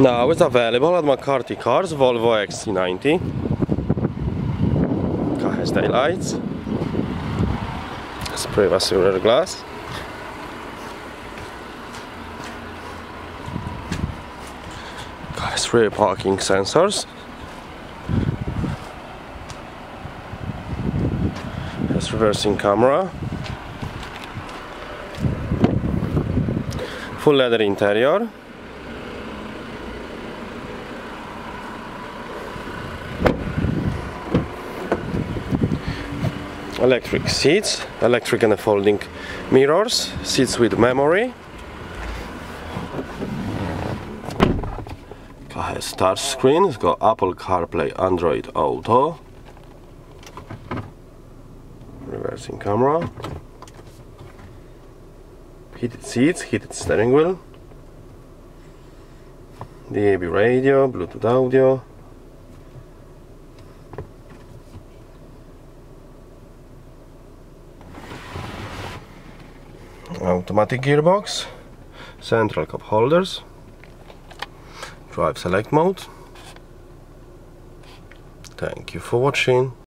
Now it's available at McCarthy Cars, Volvo XC90. Car has daylights. Has privacy rear glass. Car has rear parking sensors. Has reversing camera. Full leather interior. Electric seats, electric and folding mirrors, seats with memory. Has touch screen, it's got Apple CarPlay, Android Auto. Reversing camera. Heated seats, heated steering wheel. DAB radio, Bluetooth audio. Automatic gearbox central cup holders drive select mode. Thank you for watching